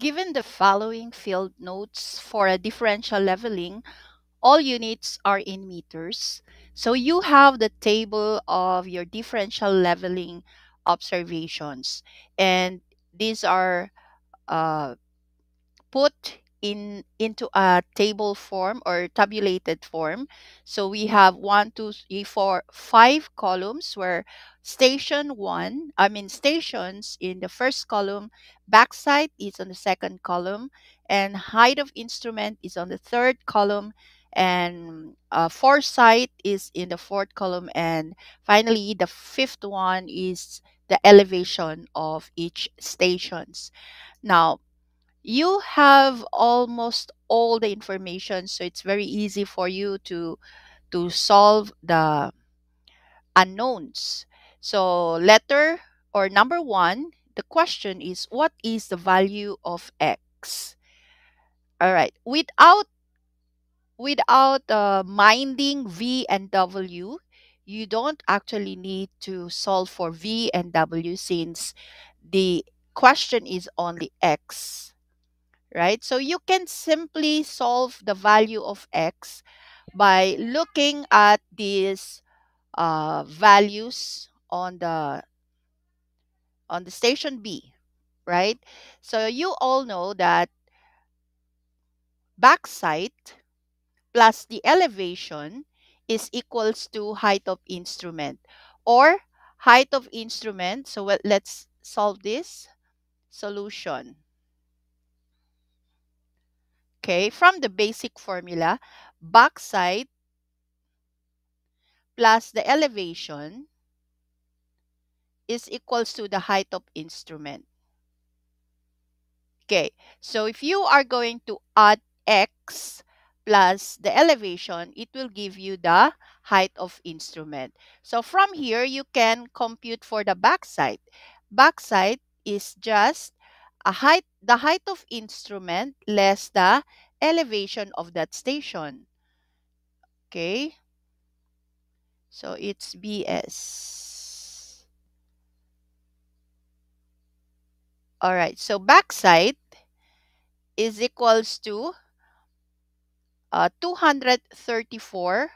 Given the following field notes for a differential leveling, all units are in meters. So you have the table of your differential leveling observations. And these are uh, put in into a table form or tabulated form. So we have one, two, three, four, five columns where station one, I mean stations in the first column, backsight is on the second column, and height of instrument is on the third column, and uh, foresight is in the fourth column, and finally the fifth one is the elevation of each stations. Now, you have almost all the information so it's very easy for you to to solve the unknowns. So letter or number one the question is what is the value of x? All right without without uh, minding v and w you don't actually need to solve for v and w since the question is only x right? So you can simply solve the value of x by looking at these uh, values on the on the station B, right? So you all know that backsight plus the elevation is equals to height of instrument or height of instrument. So let's solve this solution. Okay, from the basic formula, backsight plus the elevation is equals to the height of instrument. Okay, so if you are going to add x plus the elevation, it will give you the height of instrument. So from here, you can compute for the backsight. Backsight is just a height, the height of instrument less the elevation of that station. Okay. So it's BS. All right. So backsight is equals to uh, 234.3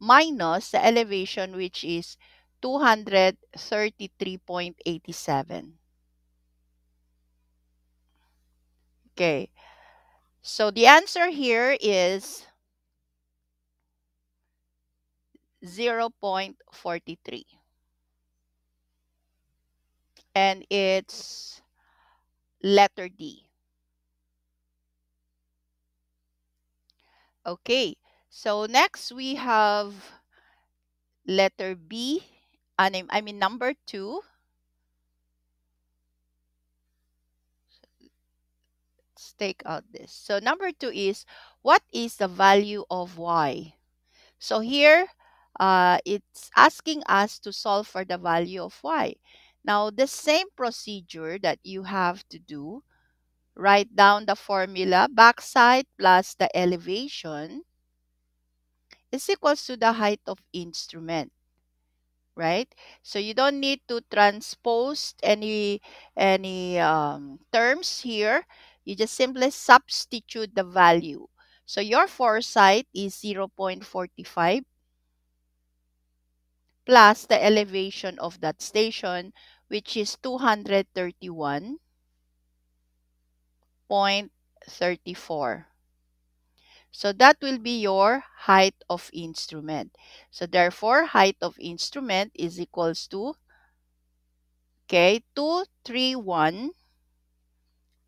minus the elevation which is 233.87. Okay. So the answer here is 0.43. And it's letter D. Okay. So next we have letter B, I mean number 2. Let's take out this. So number 2 is what is the value of y? So here uh, it's asking us to solve for the value of y. Now, the same procedure that you have to do, write down the formula, backsight plus the elevation is equals to the height of instrument, right? So you don't need to transpose any, any um, terms here. You just simply substitute the value. So your foresight is 0.45 plus the elevation of that station, which is 231.34. So that will be your height of instrument. So therefore, height of instrument is equals to, okay,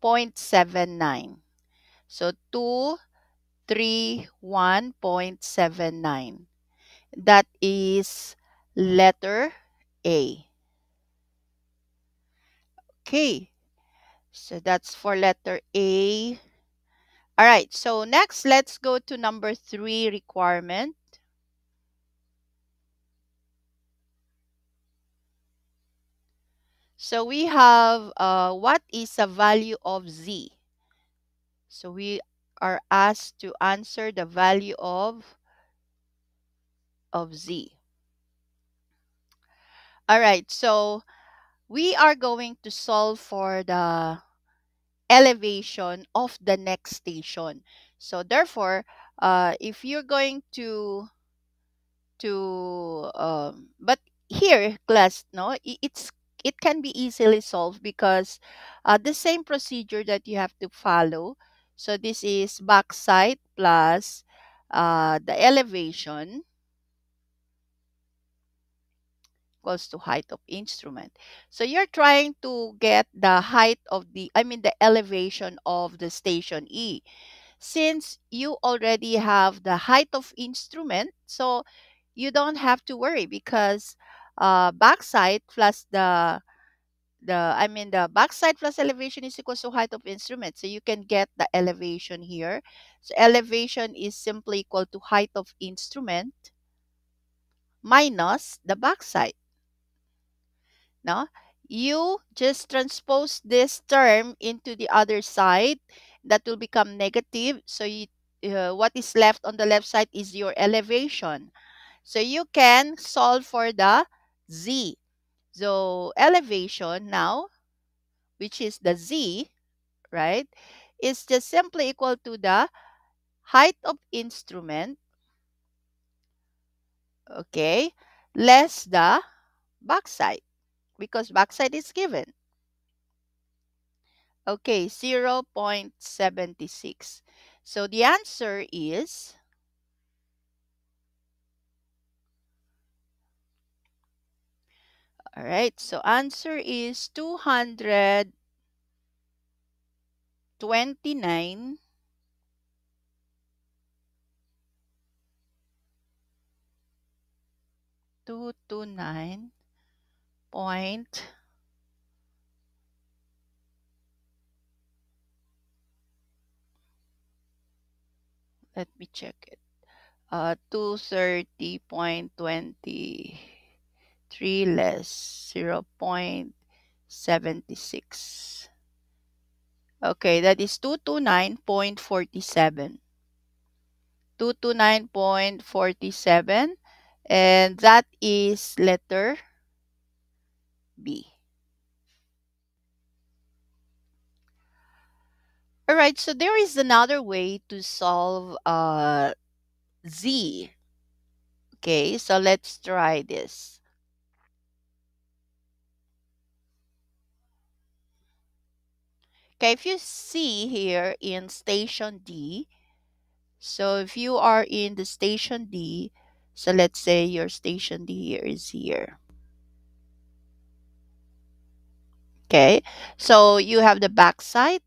231.79. So 231.79. That is letter A. Okay, so that's for letter A. All right, so next, let's go to number three requirement. So we have uh, what is the value of z? So we are asked to answer the value of of z. All right, so we are going to solve for the elevation of the next station. So therefore, uh, if you're going to to um, but here class no it's it can be easily solved because uh, the same procedure that you have to follow. So this is backsight plus uh, the elevation equals to height of instrument. So you're trying to get the height of the, I mean the elevation of the station E. Since you already have the height of instrument, so you don't have to worry because uh, backsight plus the the I mean the backsight plus elevation is equal to height of instrument. So you can get the elevation here. So elevation is simply equal to height of instrument minus the backsight. Now you just transpose this term into the other side that will become negative so you uh, what is left on the left side is your elevation so you can solve for the z so elevation now which is the z right is just simply equal to the height of instrument okay less the backsight because backsight is given Okay, 0.76. So the answer is, all right, so answer is 229 229 point let me check it. Uh 230.23 less 0.76. Okay, that is 229.47. 229.47 and that is letter B. All right, so there is another way to solve uh, z. Okay, so let's try this. Okay, if you see here in station D, so if you are in the station D, so let's say your station D here is here. Okay, so you have the backsight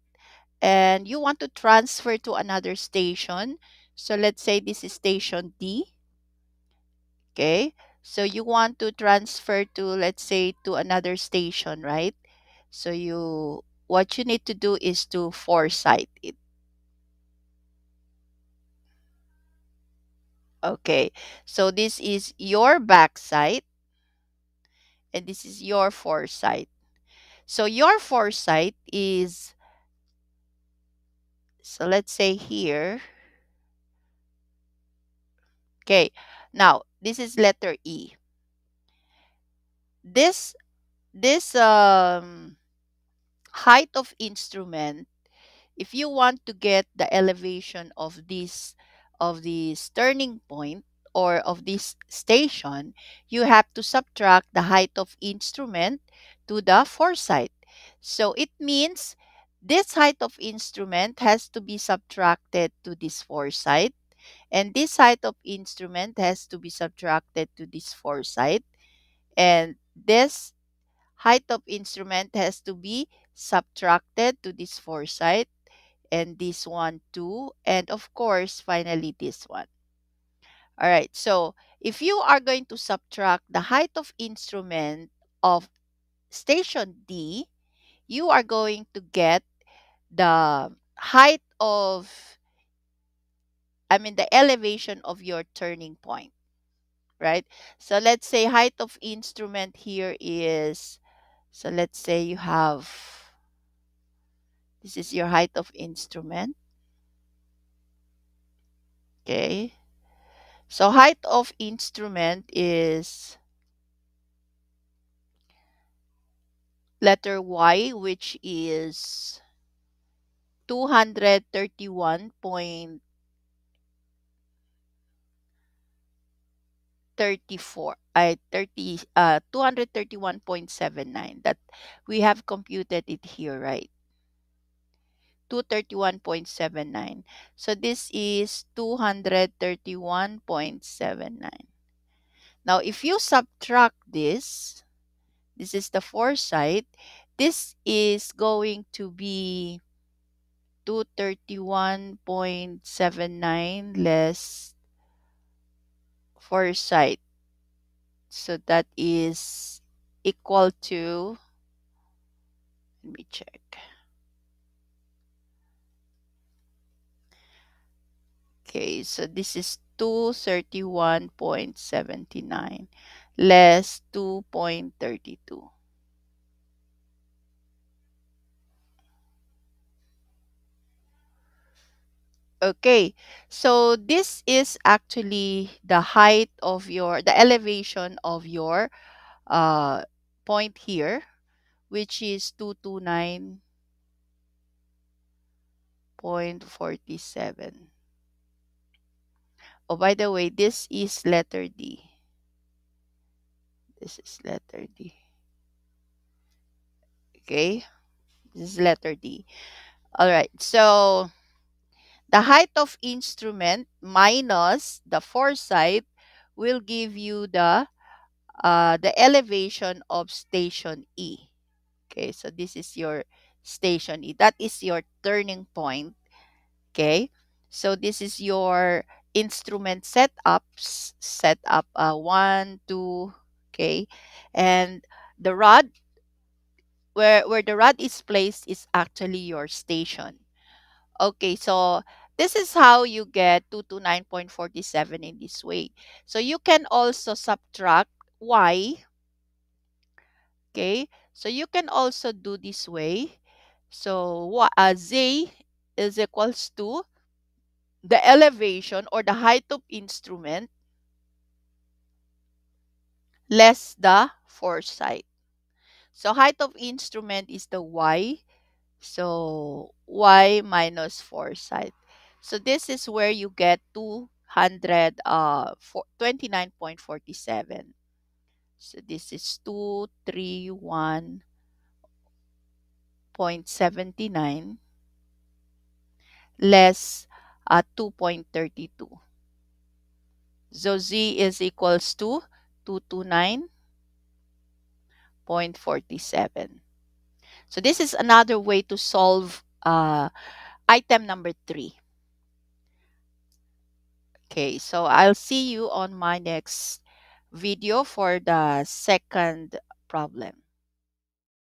and you want to transfer to another station. So let's say this is station D. Okay, so you want to transfer to, let's say, to another station, right? So you, what you need to do is to foresight it. Okay, so this is your backsight and this is your foresight. So your foresight is, so let's say here, okay, now this is letter E. This, this um, height of instrument if you want to get the elevation of this of this turning point or of this station you have to subtract the height of instrument to the foresight. So it means this height of instrument has to be subtracted to this foresight and this height of instrument has to be subtracted to this foresight and this height of instrument has to be subtracted to this foresight and this one too and of course finally this one. All right so if you are going to subtract the height of instrument of station d you are going to get the height of i mean the elevation of your turning point right? So let's say height of instrument here is so let's say you have this is your height of instrument. Okay. So height of instrument is letter Y, which is 231.34 I 30 uh 231.79 that we have computed it here right 231.79 so this is 231.79 now if you subtract this this is the foresight this is going to be 231.79 less foresight. So that is equal to let me check okay so this is 231.79 less 2.32 Okay, so this is actually the height of your, the elevation of your uh, point here, which is 229.47. Oh, by the way, this is letter D. This is letter D. Okay, this is letter D. All right, so the height of instrument minus the foresight will give you the uh, the elevation of station E. Okay, so this is your station E. That is your turning point. Okay, so this is your instrument setups. Setup uh, one, two. Okay, and the rod where where the rod is placed is actually your station. Okay, so this is how you get 2 to 9.47 in this way. So you can also subtract y. Okay, so you can also do this way. So what uh, z is equals to the elevation or the height of instrument less the foresight. So height of instrument is the y So y minus foresight. So this is where you get 200, uh, 29.47. So this is 231.79 less uh, 2.32. So z is equals to 229.47. So this is another way to solve uh, item number three. Okay, so I'll see you on my next video for the second problem.